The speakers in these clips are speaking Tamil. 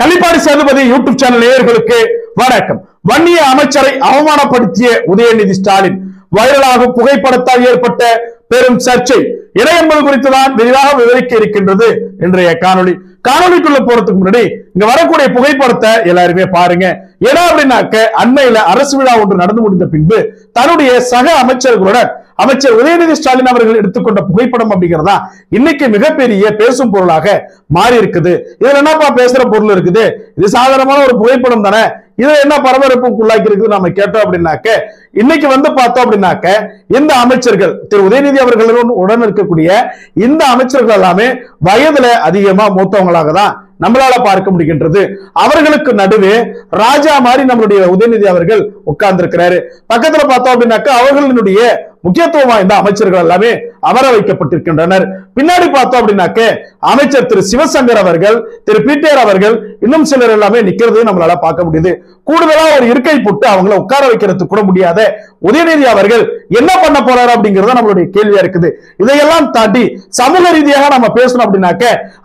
கள்ளிப்பாடி சேதுபதி யூடியூப் சேனல் நேயர்களுக்கு வணக்கம். வன்னிய அமைச்சரை அவமானப்படுத்திய உதயநிதி ஸ்டாலின் வைரலாகும் புகைப்படத்தால் ஏற்பட்ட பெரும் சர்ச்சை. இணையம்பது குறித்து தான் விரிவாக விவரிக்க இருக்கின்றது இன்றைய காணொளி. காணொளிக்குள்ள போறதுக்கு முன்னாடி இங்க வரக்கூடிய புகைப்படத்தை எல்லாருமே பாருங்க. ஏன்னா அப்படின்னாக்க அண்மையில அரசு விழா ஒன்று நடந்து முடிந்த பின்பு தன்னுடைய சக அமைச்சர்களுடன் அமைச்சர் உதயநிதி ஸ்டாலின் அவர்கள் எடுத்துக்கொண்ட புகைப்படம் அப்படிங்கிறதா இன்னைக்கு மிகப்பெரிய பேசும் பொருளாக மாறி இருக்குது இதுல என்னப்பா பேசுற பொருள் இருக்குது? இது சாதாரணமான ஒரு புகைப்படம் தானே? இது என்ன பரபரப்புக்கு உள்ளாக்கி இருக்குது நம்ம கேட்டோம் அப்படின்னாக்க இன்னைக்கு வந்து பார்த்தோம் அப்படின்னாக்க இந்த அமைச்சர்கள் திரு உதயநிதி அவர்களுடன் உடன் இருக்கக்கூடிய இந்த அமைச்சர்கள் எல்லாமே வயதுல அதிகமா மூத்தவங்களாக தான் நம்மளால பார்க்க முடிகின்றது. அவர்களுக்கு நடுவே ராஜா மாதிரி நம்மளுடைய உதயநிதி அவர்கள் உட்கார்ந்து இருக்கிறாரு பக்கத்துல பார்த்தோம் அப்படின்னாக்க அவர்களுடைய முக்கியத்துவம் வாய்ந்த அமைச்சர்கள் எல்லாமே அமர வைக்கப்பட்டிருக்கின்றனர். பின்னாடி பார்த்தோம் அப்படின்னாக்க அமைச்சர் திரு சிவசங்கர் அவர்கள் திரு பீட்டர் அவர்கள் இன்னும் சிலர் எல்லாமே நிக்கிறது நம்மளால பார்க்க முடியுது. கூடுதலா ஒரு இருக்கை போட்டு அவங்கள உட்கார வைக்கிறதுக்கு கூட முடியாத உதயநிதி அவர்கள் என்ன பண்ண போறாரு அப்படிங்கறத நம்மளுடைய கேள்வியா இருக்குது. இதையெல்லாம் தாண்டி சமூக ரீதியாக நம்ம பேசணும் அப்படின்னாக்க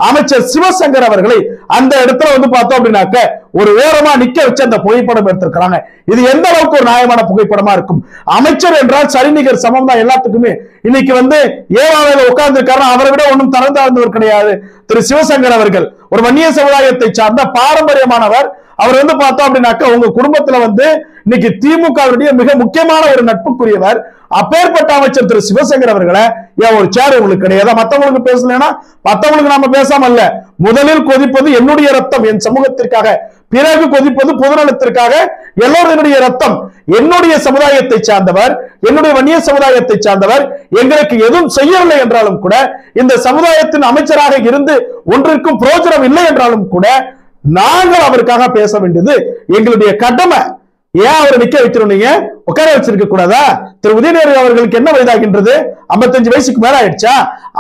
அமைச்சர் சிவசங்கர் அவர்களை அந்த இடத்துல வந்து பார்த்தோம் அப்படின்னாக்க ஒரு ஓரமா நிக்க வச்சு அந்த புகைப்படம் எடுத்திருக்கிறாங்க. இது எந்த அளவுக்கு ஒரு நியாயமான புகைப்படமா இருக்கும்? அமைச்சர் என்றால் சரிநிகர் சமம் தான் எல்லாத்துக்குமே. இன்னைக்கு வந்து ஏவாவையில உட்கார்ந்து இருக்காரு அவரை விட ஒன்றும் தரந்தாழ்ந்தவர் கிடையாது. திரு சிவசங்கர் அவர்கள் ஒரு வன்னிய சமுதாயத்தை சார்ந்த பாரம்பரியமானவர். அவர் வந்து பார்த்தோம் அப்படின்னாக்க உங்க குடும்பத்துல வந்து இன்னைக்கு திமுகவுடைய மிக முக்கியமான ஒரு நட்புக்குரியவர். அப்பேற்பட்ட அமைச்சர் திரு சிவசங்கர் அவர்களை ஏன் ஒரு சேர் உங்களுக்கு கிடையாது? மத்தவங்களுக்கு பேசலன்னா மத்தவங்களுக்கு நாம பேசாம முதலில் கொதிப்பது என்னுடைய ரத்தம் என் சமூகத்திற்காக பிறகு கொதிப்பது பொதுநலத்திற்காக. எல்லோருடைய ரத்தம் என்னுடைய சமுதாயத்தை சார்ந்தவர் என்னுடைய வன்னிய சமுதாயத்தை சார்ந்தவர் எங்களுக்கு எதுவும் செய்யவில்லை என்றாலும் கூட இந்த சமுதாயத்தின் அமைச்சராக இருந்து ஒன்றிற்கும் பிரோஜனம் இல்லை என்றாலும் கூட நாங்கள் அவருக்காக பேச வேண்டியது எங்களுடைய கடமை. ஏன் அவரை நிக்க வைக்கிறோம் நீங்க? உட்கார வச்சிருக்க கூடாதா? திரு உதயநிதி அவர்களுக்கு என்ன வயதாகின்றது? 55 வயசுக்கு மேல ஆயிடுச்சா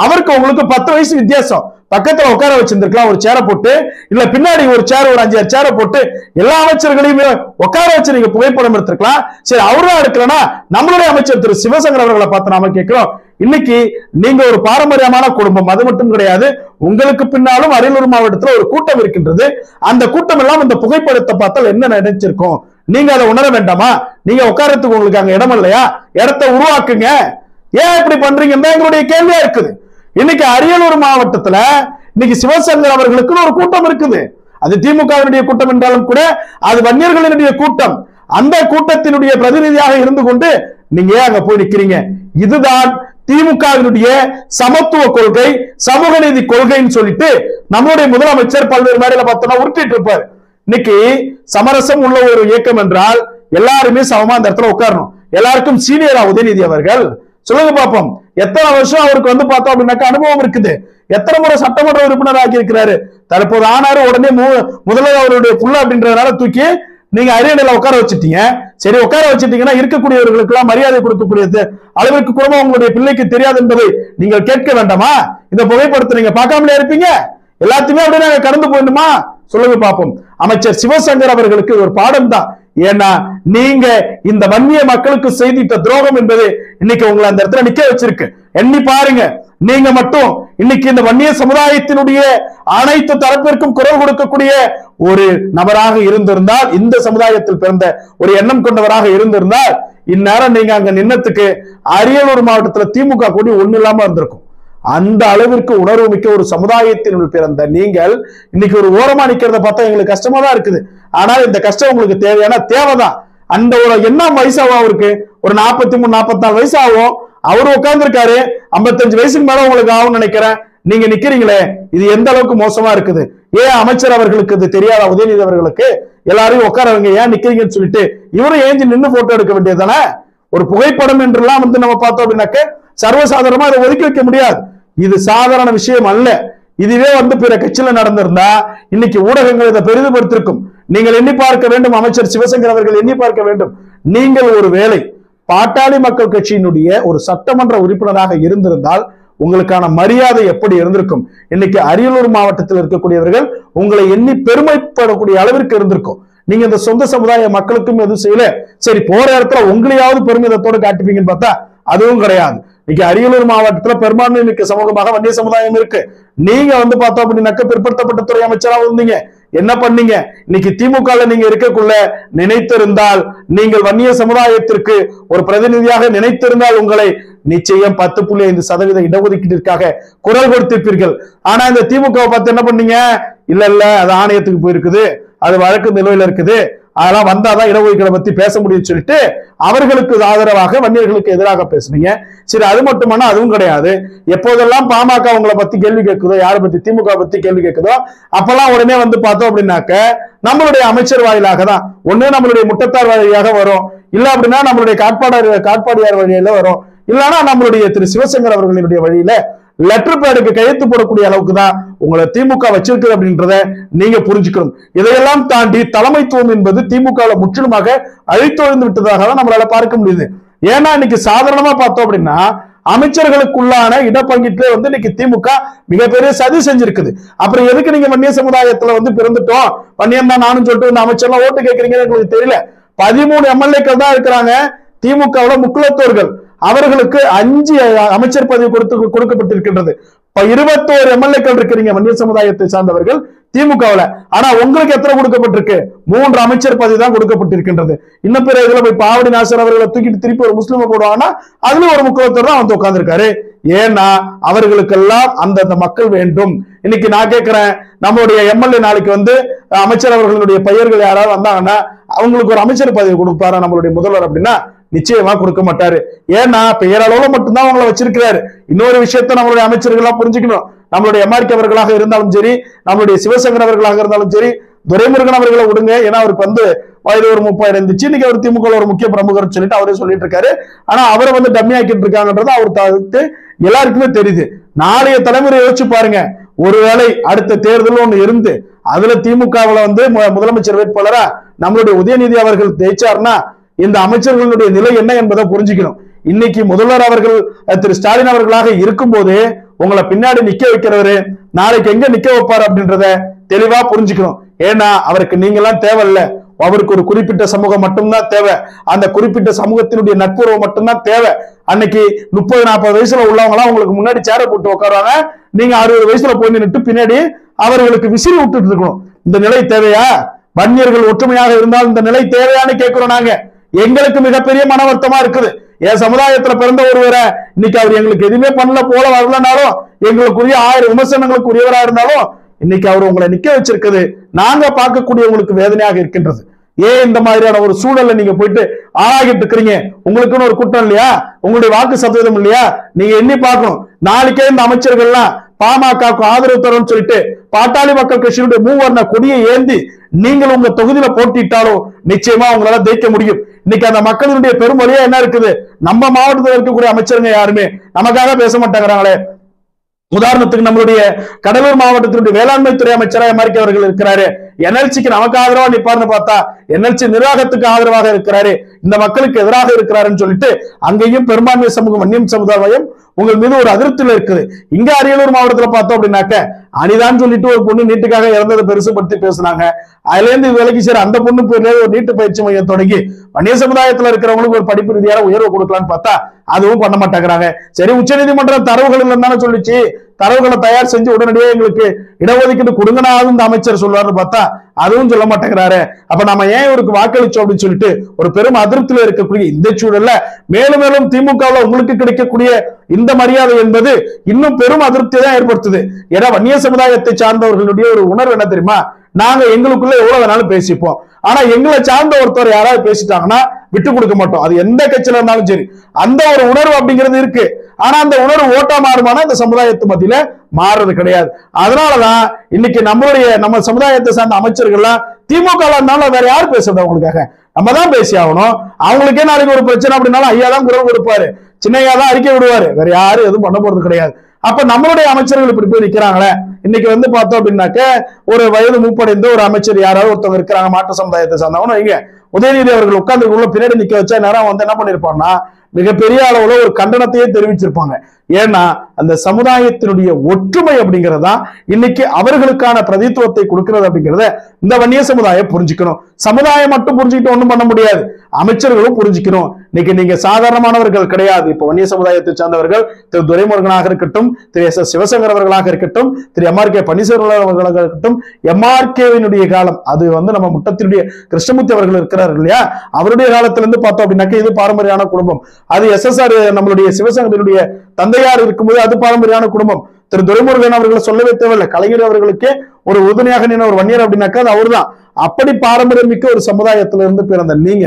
அவருக்கு உங்களுக்கு பத்து வயசு வித்தியாசம். பக்கத்துல உட்கார வச்சிருந்திருக்கலாம் ஒரு சேரை போட்டு இல்ல பின்னாடி ஒரு சேர் ஒரு அஞ்சாறு சேரை போட்டு எல்லா அமைச்சர்களையுமே உட்கார வச்சு நீங்க புகைப்படம் எடுத்திருக்கலாம். சரி அவர்தான் எடுக்கலன்னா நம்மளுடைய அமைச்சர் திரு சிவசங்கர் அவர்களை பார்த்து நாம கேட்கிறோம். இன்னைக்கு நீங்க ஒரு பாரம்பரியமான குடும்பம் அது மட்டும் கிடையாது உங்களுக்கு பின்னாலும் அரியலூர் மாவட்டத்தில் ஒரு கூட்டம் இருக்கின்றது. அந்த கூட்டம் எல்லாம் இந்த புகைப்படத்தை பார்த்தால் என்ன நினைச்சிருக்கோம்? நீங்க அதை உணர வேண்டாமா? நீங்க உட்காரத்துக்கு உங்களுக்கு அங்க இடம் இல்லையா? இடத்தை உருவாக்குங்க. ஏன் இப்படி பண்றீங்க எங்களுடைய கேள்வியா இருக்குது. இன்னைக்கு அரியலூர் மாவட்டத்துல இன்னைக்கு சிவசங்கர் அவர்களுக்குன்னு ஒரு கூட்டம் இருக்குது. அது திமுகவினுடைய கூட்டம் என்றாலும் கூட அது வன்னியர்களினுடைய கூட்டம். அந்த கூட்டத்தினுடைய பிரதிநிதியாக இருந்து கொண்டு நீங்க ஏன் அங்க போய் நிக்கிறீங்க? இதுதான் திமுகவினுடைய சமத்துவ கொள்கை சமூக நீதி கொள்கைன்னு சொல்லிட்டு நம்மளுடைய முதலமைச்சர் பல்வேறு மேடையில பார்த்தோம்னா உருட்டிட்டு இருப்பார். இன்னைக்கு சமரசம் உள்ள ஒரு இயக்கம் என்றால் எல்லாருமே சமமா அந்த இடத்துல உட்காரணும். எல்லாருக்கும் சீனியரா உதயநிதி அவர்கள். சொல்லுங்க பார்ப்போம் எத்தனை வருஷம் அவருக்கு வந்து பார்த்தோம் அப்படின்னாக்க அனுபவம் இருக்குது. எத்தனை முறை சட்டமன்ற உறுப்பினர் ஆக்கி இருக்கிறாரு தற்போது ஆனாரு உடனே மு- அவருடைய புள்ள அப்படின்றதுனால தூக்கி நீங்க அரியணையில உட்கார வச்சுட்டீங்க. சரி உட்கார வச்சுட்டீங்கன்னா இருக்கக்கூடியவர்களுக்கு எல்லாம் மரியாதை கொடுக்கக்கூடியது. அளவிற்கு கூட உங்களுடைய பிள்ளைக்கு தெரியாது என்பதை நீங்கள் கேட்க வேண்டாமா? இந்த புகைப்படத்தை நீங்க பார்க்காமலே இருப்பீங்க? எல்லாத்தையுமே அப்படியே நாங்க கடந்து போயிடணுமா? சொல்லுங்க பார்ப்போம். அமைச்சர் சிவசங்கர் அவர்களுக்கு ஒரு பாடம் தான் ஏன்னா நீங்க இந்த வன்னிய மக்களுக்கு செய்திட்ட துரோகம் என்பது இன்னைக்கு உங்களை அந்த இடத்துல நிக்க வச்சிருக்கு. எண்ணி பாருங்க. நீங்க மட்டும் இன்னைக்கு இந்த வன்னிய சமுதாயத்தினுடைய அனைத்து தரப்பிற்கும் குரல் கொடுக்கக்கூடிய ஒரு நபராக இருந்திருந்தால் இந்த சமுதாயத்தில் பிறந்த ஒரு எண்ணம் கொண்டவராக இருந்திருந்தால் இந்நேரம் நீங்க அங்க நின்னத்துக்கு அரியலூர் மாவட்டத்துல திமுக கூடி ஒண்ணு இல்லாம இருந்திருக்கும். அந்த அளவிற்கு உணர்வு மிக்க ஒரு சமுதாயத்தினுள் பிறந்த நீங்கள் இன்னைக்கு ஒரு ஓரமா நிக்கிறத பார்த்தா எங்களுக்கு கஷ்டமா தான் இருக்குது. ஆனால் இந்த கஷ்டம் உங்களுக்கு தேவையான தேவைதான். அந்த ஒரு என்ன வயசாகும் அவருக்கு? ஒரு நாற்பத்தி மூணு நாற்பத்தி நாலு வயசு ஆகும் அவரு ஐம்பத்தஞ்சு வயசுக்கு மேல உங்களுக்கு ஆகும்னு நினைக்கிறேன். நீங்க நிக்கிறீங்களே இது எந்த அளவுக்கு மோசமா இருக்குது? ஏன் அமைச்சர் அவர்களுக்கு இது தெரியாத? உதயநிதி அவர்களுக்கு? எல்லாரையும் உட்காரவங்க ஏன் நிக்கிறீங்கன்னு சொல்லிட்டு இவரும் ஏஞ்சி நின்று போட்டோ எடுக்க வேண்டியதுதானே? ஒரு புகைப்படம் என்றெல்லாம் வந்து நம்ம பார்த்தோம் அப்படின்னாக்க சர்வசாதாரணமா அதை ஒதுக்கி வைக்க முடியாது. இது சாதாரண விஷயம் அல்ல. இதுவே வந்து பிற கட்சியில நடந்திருந்தா இன்னைக்கு ஊடகங்கள் இதை பெரிதுபடுத்திருக்கும். நீங்கள் எண்ணி பார்க்க வேண்டும். அமைச்சர் சிவசங்கர் அவர்கள் எண்ணி பார்க்க வேண்டும். நீங்கள் ஒரு வேலை பாட்டாளி மக்கள் கட்சியினுடைய ஒரு சட்டமன்ற உறுப்பினராக இருந்திருந்தால் உங்களுக்கான மரியாதை எப்படி இருந்திருக்கும்? இன்னைக்கு அரியலூர் மாவட்டத்தில் இருக்கக்கூடியவர்கள் உங்களை எண்ணி பெருமைப்படக்கூடிய அளவிற்கு இருந்திருக்கும். நீங்க இந்த சொந்த சமுதாய மக்களுக்கும் எதுவும் செய்யல. சரி போற இடத்துல உங்களையாவது பெருமிதத்தோட காட்டுப்பீங்கன்னு பார்த்தா அதுவும் கிடையாது. இன்னைக்கு அரியலூர் மாவட்டத்துல பெரும்பான்மை மிக்க சமூகமாக வன்னிய சமுதாயம் இருக்கு. நீங்க வந்து பார்த்தோம் அப்படின்னாக்க பிற்படுத்தப்பட்ட துறை அமைச்சராக இருந்தீங்க. என்ன பண்ணீங்க? இன்னைக்கு திமுக நீங்க இருக்கக்குள்ள நினைத்திருந்தால் நீங்கள் வன்னிய சமுதாயத்திற்கு ஒரு பிரதிநிதியாக நினைத்திருந்தால் உங்களை நிச்சயம் பத்து புள்ளி ஐந்து சதவீத இடஒதுக்கீட்டிற்காக குரல் கொடுத்திருப்பீர்கள். ஆனா இந்த திமுக பார்த்து என்ன பண்ணீங்க? இல்ல இல்ல அது ஆணையத்துக்கு போயிருக்குது. அது வழக்கு நிலுவையில் இருக்குது. அதெல்லாம் வந்தாதான் இடஒதுக்கீடு பத்தி பேச முடியும்னு சொல்லிட்டு அவர்களுக்கு ஆதரவாக வன்னியர்களுக்கு எதிராக பேசுனீங்க. சரி அது மட்டுமானா அதுவும் கிடையாது. எப்போதெல்லாம் பாமக உங்களை பத்தி கேள்வி கேட்குதோ யாரை பத்தி திமுக பத்தி கேள்வி கேட்குதோ அப்பெல்லாம் உடனே வந்து பார்த்தோம் அப்படின்னாக்க நம்மளுடைய அமைச்சர் வாயிலாக தான். ஒண்ணு நம்மளுடைய முட்டத்தார் வழியாக வரும். இல்ல அப்படின்னா நம்மளுடைய காட்பாடார் காட்பாடியார் வழியில வரும். இல்லைன்னா நம்மளுடைய திரு சிவசங்கர் அவர்களினுடைய வழியில லெட்டர் பேடுக்கு கையெழுத்து போடக்கூடிய அளவுக்கு தான் உங்களை திமுக வச்சிருக்குது அப்படின்றத நீங்க புரிஞ்சுக்கணும். இதையெல்லாம் தாண்டி தலைமைத்துவம் என்பது திமுக முற்றிலுமாக அழித்தொழிந்து விட்டதாக தான் நம்மளால பார்க்க முடியுது. ஏன்னா இன்னைக்கு சாதாரணமா பார்த்தோம் அப்படின்னா அமைச்சர்களுக்குள்ளான இடப்பங்கீட்டுல வந்து இன்னைக்கு திமுக மிகப்பெரிய சதி செஞ்சிருக்குது. அப்புறம் எதுக்கு நீங்க வன்னிய சமுதாயத்துல வந்து பிறந்துட்டோம்? வன்னியம் தான் நானும் சொல்லிட்டு இந்த அமைச்சர்லாம் ஓட்டு கேட்கறீங்கன்னு எங்களுக்கு தெரியல. பதிமூணு எம்எல்ஏக்கள் தான் இருக்கிறாங்க. திமுகவுல முக்குலத்தோர்கள் அவர்களுக்கு அஞ்சு அமைச்சர் பதவி கொடுத்து கொடுக்கப்பட்டிருக்கின்றது. இப்ப இருபத்தோரு எம்எல்ஏக்கள் இருக்கிறீங்க வன்னிய சமுதாயத்தை சார்ந்தவர்கள் திமுகவுல. ஆனா உங்களுக்கு எத்தனை கொடுக்கப்பட்டிருக்கு? மூன்று அமைச்சர் பதவி தான் கொடுக்கப்பட்டிருக்கின்றது. இன்னும் பிற இதுல போய் பாவடி நாசர் அவர்களை தூக்கிட்டு திருப்பி ஒரு முஸ்லீமை போடுவாங்கன்னா அதுல ஒரு முக்கியத்துவம் தான் வந்து உட்கார்ந்திருக்காரு. ஏன்னா அவர்களுக்கெல்லாம் அந்தந்த மக்கள் வேண்டும். இன்னைக்கு நான் கேட்கிறேன் நம்மளுடைய எம்எல்ஏ நாளைக்கு வந்து அமைச்சர் அவர்களுடைய பெயர்கள் யாராவது வந்தாங்கன்னா அவங்களுக்கு ஒரு அமைச்சர் பதவி கொடுப்பாரா நம்மளுடைய முதல்வர் அப்படின்னா நிச்சயமா கொடுக்க மாட்டாரு. ஏன்னா பெயரளவுல மட்டும்தான் அவங்களை வச்சிருக்கிறாரு. இன்னொரு விஷயத்த நம்மளுடைய அமைச்சர்கள்லாம் புரிஞ்சுக்கணும். நம்மளுடைய எம்ஆர்கே அவர்களாக இருந்தாலும் சரி நம்மளுடைய சிவசங்கர் அவர்களாக இருந்தாலும் சரி துரைமுருகன் அவர்களை விடுங்க. ஏன்னா அவருக்கு வந்து வயது ஒரு முப்பது இருந்துச்சு. இன்னைக்கு அவர் திமுக ஒரு முக்கிய பிரமுகர் சொல்லிட்டு அவரே சொல்லிட்டு இருக்காரு. ஆனா அவரை வந்து டம்மி ஆக்கிட்டு இருக்காங்கன்றது அவர் தவிர்த்து எல்லாருக்குமே தெரியுது. நாளைய தலைமுறை யோசிச்சு பாருங்க. ஒருவேளை அடுத்த தேர்தல் ஒண்ணு இருந்து அதுல திமுகவுல வந்து மு- முதலமைச்சர் வேட்பாளரா நம்மளுடைய உதயநிதி அவர்கள் ஜெயிச்சாருன்னா இந்த அமைச்சர்களுடைய நிலை என்ன என்பதை புரிஞ்சுக்கணும். இன்னைக்கு முதல்வர் அவர்கள் திரு ஸ்டாலின் அவர்களாக இருக்கும்போது உங்களை பின்னாடி நிக்க வைக்கிறவரு நாளைக்கு எங்க நிக்க வைப்பார் அப்படின்றத தெளிவா புரிஞ்சுக்கணும். ஏன்னா அவருக்கு நீங்க எல்லாம் தேவையில்ல. அவருக்கு ஒரு குறிப்பிட்ட சமூகம் மட்டும்தான் தேவை. அந்த குறிப்பிட்ட சமூகத்தினுடைய நட்புறவு மட்டும்தான் தேவை. அன்னைக்கு முப்பது நாற்பது வயசுல உள்ளவங்க எல்லாம் உங்களுக்கு முன்னாடி சேரை போட்டு உட்காருவாங்க. நீங்க அறுபது வயசுல போய் நின்றுட்டு பின்னாடி அவர்களுக்கு விசிறி விட்டுட்டு இருக்கணும். இந்த நிலை தேவையா? வன்னியர்கள் ஒற்றுமையாக இருந்தால் இந்த நிலை தேவையான்னு கேட்கிறோம் நாங்க. எங்களுக்கு மிகப்பெரிய மன வருத்தமா இருக்குது. என் சமுதாயத்துல பிறந்த ஒருவரை இன்னைக்கு அவர் எங்களுக்கு எதுவுமே பண்ணல போல வரலனாலும் எங்களுக்குரிய ஆயிரம் விமர்சனங்களுக்கு உரியவரா இருந்தாலும் இன்னைக்கு அவர் உங்களை நிக்க வச்சிருக்குது நாங்க பார்க்கக்கூடியவங்களுக்கு வேதனையாக இருக்கின்றது. ஏன் இந்த மாதிரியான ஒரு சூழல்ல நீங்க போயிட்டு ஆளாகிட்டு இருக்கிறீங்க? உங்களுக்குன்னு ஒரு குற்றம் இல்லையா? உங்களுடைய வாக்கு சதவீதம் இல்லையா? நீங்க எண்ணி பார்க்கணும். நாளைக்கே இந்த அமைச்சர்கள்லாம் பாமகவுக்கு ஆதரவு தரும்னு சொல்லிட்டு பாட்டாளி மக்கள் கட்சியினுடைய மூவர்ண கொடியை ஏந்தி நீங்கள் உங்க தொகுதியில போட்டிட்டாலும் நிச்சயமா உங்களால ஜெயிக்க முடியும். இன்னைக்கு அந்த மக்களினுடைய பெருமொழியா என்ன இருக்குது? நம்ம மாவட்டத்தில் இருக்கக்கூடிய அமைச்சருங்க யாருமே? நமக்காக பேச மாட்டேங்கிறாங்களே. உதாரணத்துக்கு நம்மளுடைய கடலூர் மாவட்டத்தினுடைய வேளாண்மை துறை அமைச்சராக எம்ஆர்கே அவர்கள் இருக்கிறாரு. என்எல்சிக்கு நமக்கு ஆதரவா நிப்பார்னு பார்த்தா என்எல்சி நிர்வாகத்துக்கு ஆதரவாக இருக்கிறாரு இந்த மக்களுக்கு எதிராக இருக்கிறாருன்னு சொல்லிட்டு அங்கேயும் பெரும்பான்மை சமூகம் வன்னியம் சமுதாயம் உங்கள் மீது ஒரு அதிருப்தியில் இருக்குது. இங்க அரியலூர் மாவட்டத்துல பார்த்தோம் அப்படின்னாக்க அனிதான் சொல்லிட்டு ஒரு பொண்ணு நீட்டுக்காக இறந்ததை பெருசுபடுத்தி பேசுனாங்க. அதுல இருந்து விலகி சரி அந்த பொண்ணு பேர்ல ஒரு நீட்டு பயிற்சி மையம் தொடங்கி வன்னிய சமுதாயத்துல இருக்கிறவங்களுக்கு ஒரு படிப்பு ரீதியான உயர்வு கொடுக்கலாம்னு பார்த்தா அதுவும் பண்ண மாட்டேங்கிறாங்க. சரி உச்ச நீதிமன்ற தரவுகள் இல்லைன்னு தானே சொல்லிச்சு. தரவுகளை தயார் செஞ்சு உடனடியாக எங்களுக்கு இடஒதுக்கீடு கொடுங்கனாவது இந்த அமைச்சர் சொல்லுவாருன்னு பார்த்தா அதுவும் சொல்ல மாட்டேங்கிறாரு. அப்ப நம்ம ஏன் இவருக்கு வாக்களிச்சோம் அப்படின்னு சொல்லிட்டு ஒரு பெரும் அதிருப்தியில இருக்கக்கூடிய இந்த சூழல்ல மேலும் மேலும் திமுகவில் உங்களுக்கு கிடைக்கக்கூடிய இந்த மரியாதை என்பது இன்னும் பெரும் அதிருப்தியை தான் ஏற்படுத்துது. ஏன்னா வன்னிய சமுதாயத்தை சார்ந்தவர்களுடைய ஒரு உணர்வு என்ன தெரியுமா? நாங்க எங்களுக்குள்ள எவ்வளவு வேணாலும் பேசிப்போம். ஆனா எங்களை சார்ந்த ஒருத்தர் யாராவது பேசிட்டாங்கன்னா விட்டு கொடுக்க மாட்டோம். அது எந்த கட்சியில இருந்தாலும் சரி. அந்த ஒரு உணர்வு அப்படிங்கிறது இருக்கு. ஆனா அந்த உணர்வு ஓட்டா மாறுமானா இந்த சமுதாயத்து மத்தியில மாறுறது கிடையாது. அதனாலதான் இன்னைக்கு நம்மளுடைய நம்ம சமுதாயத்தை சார்ந்த அமைச்சர்கள்லாம் திமுக இருந்தாலும் வேற யார் பேசுறது அவங்களுக்காக. நம்ம தான் பேசி ஆகணும். அவங்களுக்கே நாளைக்கு ஒரு பிரச்சனை அப்படின்னாலும் ஐயா தான் குரல் கொடுப்பாரு. சின்னையா தான் அறிக்கை விடுவாரு. வேற யாரும் எதுவும் பண்ண போறது கிடையாது. அப்ப நம்மளுடைய அமைச்சர்கள் இப்படி போய் நிக்கிறாங்களே? இன்னைக்கு வந்து பார்த்தோம் அப்படின்னாக்க ஒரு வயது மூப்படைந்த ஒரு அமைச்சர் யாராவது ஒருத்தவங்க இருக்கிறாங்க மாற்று சமுதாயத்தை சார்ந்தவங்க வைங்க. உதயநிதி அவர்கள் உட்கார்ந்து உள்ள பின்னாடி நிக்க வச்சா நேரம் வந்து என்ன பண்ணிருப்பாங்கன்னா மிகப்பெரிய அளவுல ஒரு கண்டனத்தையே தெரிவிச்சிருப்பாங்க. ஏன்னா அந்த சமுதாயத்தினுடைய ஒற்றுமை அப்படிங்கிறதா இன்னைக்கு அவர்களுக்கான பிரதித்துவத்தை கொடுக்கிறது அப்படிங்கிறத இந்த வன்னிய சமுதாயம் புரிஞ்சுக்கணும். சமுதாயம் மட்டும் புரிஞ்சுக்கிட்டு ஒன்றும் பண்ண முடியாது. அமைச்சர்களும் புரிஞ்சுக்கணும். இன்னைக்கு நீங்க சாதாரணமானவர்கள் கிடையாது. இப்ப வன்னிய சமுதாயத்தை சார்ந்தவர்கள் திரு துரைமுருகனாக இருக்கட்டும் திரு எஸ் எஸ் சிவசங்கர் அவர்களாக இருக்கட்டும் Thiru M R K Panneerselvam அவர்களாக இருக்கட்டும் எம்ஆர்கேவினுடைய காலம் அது வந்து நம்ம முட்டத்தினுடைய கிருஷ்ணமூர்த்தி அவர்கள் இருக்கிறார்கள் இல்லையா? அவருடைய காலத்துல இருந்து பார்த்தோம் அப்படின்னாக்க இது பாரம்பரியமான குடும்பம். அது எஸ்எஸ்ஆர் நம்மளுடைய சிவசங்கரினுடைய தந்தையார் இருக்கும்போது அது பாரம்பரியமான குடும்பம். திரு துரைமுருகன் அவர்களை சொல்லவே தேவையில்லை. கலைஞர் அவர்களுக்கே ஒரு உறுதுணையாக நின்ற ஒரு வன்னியர் அப்படின்னாக்கா அது அவர்தான். அப்படி பாரம்பரியம் மிக்க ஒரு சமுதாயத்துல இருந்து பிறந்த நீங்க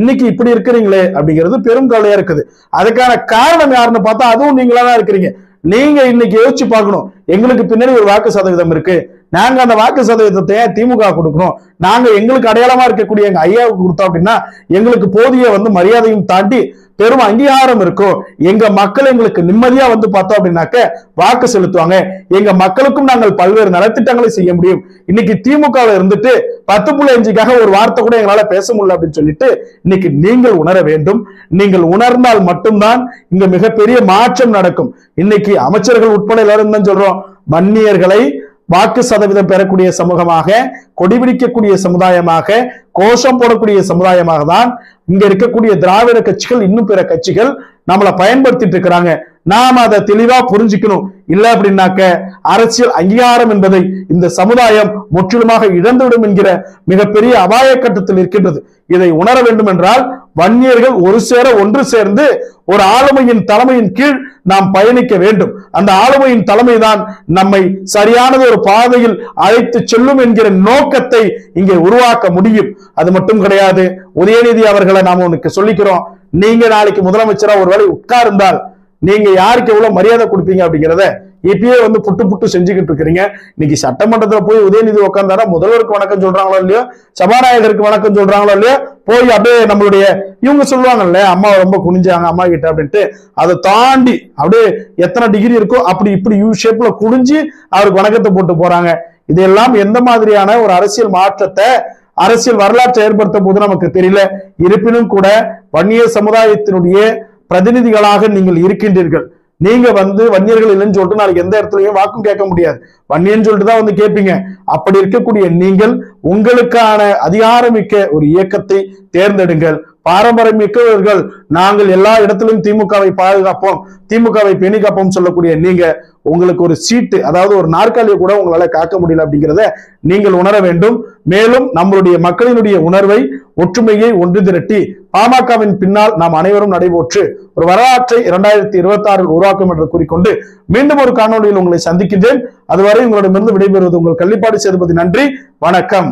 இன்னைக்கு இப்படி இருக்கிறீங்களே அப்படிங்கிறது பெரும் கவலையா இருக்குது. அதுக்கான காரணம் யாருன்னு பார்த்தா அதுவும் நீங்களா தான் இருக்கிறீங்க. நீங்க இன்னைக்கு யோசிச்சு பார்க்கணும். எங்களுக்கு பின்னாடி ஒரு வாக்கு சதவீதம் இருக்கு. நாங்க அந்த வாக்கு சதவீதத்தை திமுக கொடுக்கணும். நாங்க எங்களுக்கு அடையாளமா இருக்கக்கூடிய எங்க ஐயாவுக்கு கொடுத்தோம் அப்படின்னா எங்களுக்கு போதிய வந்து மரியாதையும் தாண்டி பெரும் அங்கீகாரம் இருக்கும். எங்க மக்கள் எங்களுக்கு நிம்மதியா வந்து பார்த்தோம் அப்படின்னாக்க வாக்கு செலுத்துவாங்க. எங்க மக்களுக்கும் நாங்கள் பல்வேறு நலத்திட்டங்களை செய்ய முடியும். இன்னைக்கு திமுகவில் இருந்துட்டு பத்து புள்ளி அஞ்சுக்காக ஒரு வார்த்தை கூட எங்களால பேச முடியல அப்படின்னு சொல்லிட்டு இன்னைக்கு நீங்கள் உணர வேண்டும். நீங்கள் உணர்ந்தால் மட்டும்தான் இங்க மிகப்பெரிய மாற்றம் நடக்கும். இன்னைக்கு அமைச்சர்கள் உட்பட எல்லாரும் தான் சொல்றோம். வன்னியர்களை வாக்கு சதவீதம் பெறக்கூடிய சமூகமாக கொடிபிடிக்கக்கூடிய சமுதாயமாக கோஷம் போடக்கூடிய சமுதாயமாக தான் இங்க இருக்கக்கூடிய திராவிட கட்சிகள் இன்னும் பிற கட்சிகள் நம்மளை பயன்படுத்திட்டு இருக்கிறாங்க. நாம அதை தெளிவா புரிஞ்சுக்கணும். இல்ல அப்படின்னாக்க அரசியல் அங்கீகாரம் என்பதை இந்த சமுதாயம் முற்றிலுமாக இழந்துவிடும் என்கிற மிகப்பெரிய அபாய கட்டத்தில் இருக்கின்றது. இதை உணர வேண்டும் என்றால் வன்னியர்கள் ஒரு சேர ஒன்று சேர்ந்து ஒரு ஆளுமையின் தலைமையின் கீழ் நாம் பயணிக்க வேண்டும். அந்த ஆளுமையின் தலைமைதான் நம்மை சரியானது ஒரு பாதையில் அழைத்து செல்லும் என்கிற நோக்கத்தை இங்கே உருவாக்க முடியும். அது மட்டும் கிடையாது உதயநிதி அவர்களை நாம் உனக்கு சொல்லிக்கிறோம். நீங்க நாளைக்கு முதலமைச்சரா ஒருவேளை உட்கார்ந்தால் நீங்க யாருக்கு எவ்வளவு மரியாதை கொடுப்பீங்க அப்படிங்கிறத இப்பயே வந்து புட்டு புட்டு செஞ்சுக்கிட்டு இருக்கிறீங்க. இன்னைக்கு சட்டமன்றத்துல போய் உதயநிதி உட்காந்தாரா முதல்வருக்கு வணக்கம் சொல்றாங்களோ இல்லையோ? சபாநாயகருக்கு வணக்கம் சொல்றாங்களோ இல்லையோ? போய் அப்படியே நம்மளுடைய இவங்க சொல்லுவாங்கல்ல அம்மா ரொம்ப குனிஞ்சாங்க அம்மா கிட்ட அப்படின்ட்டு அதை தாண்டி அப்படியே எத்தனை டிகிரி இருக்கோ அப்படி இப்படி யூ ஷேப்ல குனிஞ்சு அவருக்கு வணக்கத்தை போட்டு போறாங்க. இதெல்லாம் எந்த மாதிரியான ஒரு அரசியல் மாற்றத்தை அரசியல் வரலாற்றை ஏற்படுத்த போது நமக்கு தெரியல. இருப்பினும் கூட வன்னிய சமுதாயத்தினுடைய பிரதிநிதிகளாக நீங்கள் இருக்கின்றீர்கள். நீங்க வந்து வன்னியர்கள் இல்லைன்னு சொல்லிட்டு நாளைக்கு எந்த இடத்துலயும் வாக்கும் கேட்க முடியாது. வன்னியன்னு சொல்லிட்டு தான் வந்து கேட்பீங்க. அப்படி இருக்கக்கூடிய நீங்கள் உங்களுக்கான அதிகாரமிக்க ஒரு இயக்கத்தை தேர்ந்தெடுங்கள். பாரம்பரியமிக்கவர்கள் நாங்கள் எல்லா இடத்திலும் திமுகவை பாதுகாப்போம். திமுகவை பேணி காப்போம் சொல்லக்கூடிய நீங்க உங்களுக்கு ஒரு சீட்டு அதாவது ஒரு நாற்காலியை கூட உங்களால காக்க முடியல அப்படிங்கிறத நீங்கள் உணர வேண்டும். மேலும் நம்மளுடைய மக்களினுடைய உணர்வை ஒற்றுமையை ஒன்று திரட்டி பாமகவின் பின்னால் நாம் அனைவரும் நடைபோற்று ஒரு வரலாற்றை இரண்டாயிரத்தி இருபத்தி ஆறில் உருவாக்கும் என்று கூறிக்கொண்டு மீண்டும் ஒரு காணொலியில் உங்களை சந்திக்கின்றேன். அதுவரை உங்களிடமிருந்து விடைபெறுவது உங்கள் கள்ளிப்பாடு சேதுபதி. நன்றி. வணக்கம்.